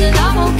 and I won't